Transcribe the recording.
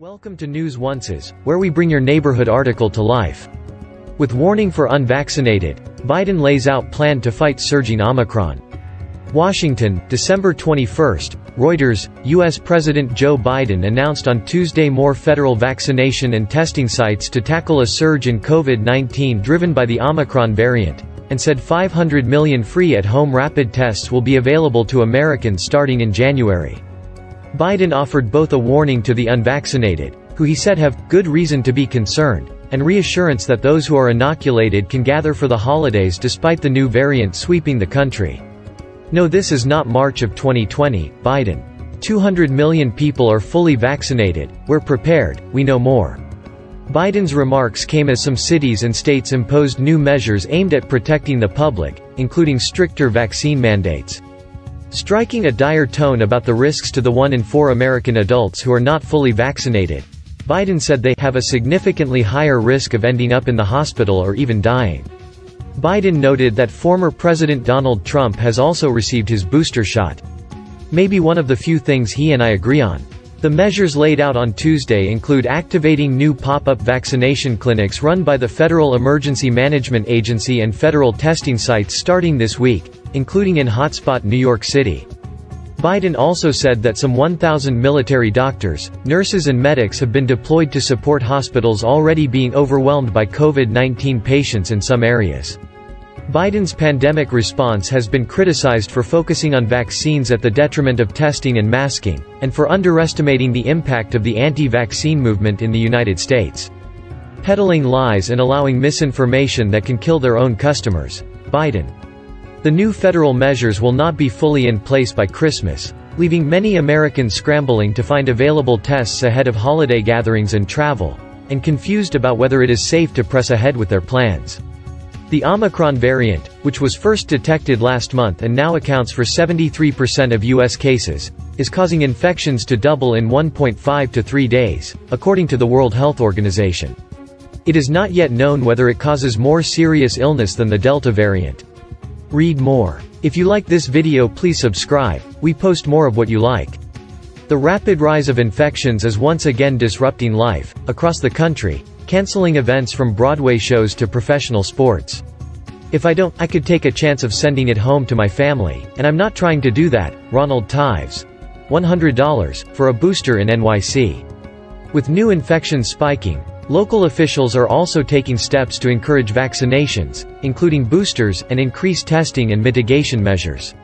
Welcome to News Onces, where we bring your neighborhood article to life. With warning for unvaccinated, Biden lays out plan to fight surging Omicron. Washington, December 21. Reuters, U.S. President Joe Biden announced on Tuesday more federal vaccination and testing sites to tackle a surge in COVID-19 driven by the Omicron variant, and said 500 million free at-home rapid tests will be available to Americans starting in January. Biden offered both a warning to the unvaccinated, who he said have good reason to be concerned, and reassurance that those who are inoculated can gather for the holidays despite the new variant sweeping the country. No this is not March of 2020, Biden. 200 million people are fully vaccinated, we're prepared, we know more. Biden's remarks came as some cities and states imposed new measures aimed at protecting the public, including stricter vaccine mandates. Striking a dire tone about the risks to the one in four American adults who are not fully vaccinated. Biden said they have a significantly higher risk of ending up in the hospital or even dying. Biden noted that former President Donald Trump has also received his booster shot. Maybe one of the few things he and I agree on. The measures laid out on Tuesday include activating new pop-up vaccination clinics run by the Federal Emergency Management Agency and federal testing sites starting this week, including in hotspot New York City. Biden also said that some 1,000 military doctors, nurses and medics have been deployed to support hospitals already being overwhelmed by COVID-19 patients in some areas. Biden's pandemic response has been criticized for focusing on vaccines at the detriment of testing and masking, and for underestimating the impact of the anti-vaccine movement in the United States. Peddling lies and allowing misinformation that can kill their own customers. Biden the new federal measures will not be fully in place by Christmas, leaving many Americans scrambling to find available tests ahead of holiday gatherings and travel, and confused about whether it is safe to press ahead with their plans. The Omicron variant, which was first detected last month and now accounts for 73% of U.S. cases, is causing infections to double in 1.5 to 3 days, according to the World Health Organization. It is not yet known whether it causes more serious illness than the Delta variant. Read more. If you like this video please subscribe, we post more of what you like. The rapid rise of infections is once again disrupting life, across the country, canceling events from Broadway shows to professional sports. If I don't, I could take a chance of sending it home to my family, and I'm not trying to do that, Ronald Tives. $100, for a booster in NYC. With new infections spiking, Local officials are also taking steps to encourage vaccinations, including boosters, and increase testing and mitigation measures.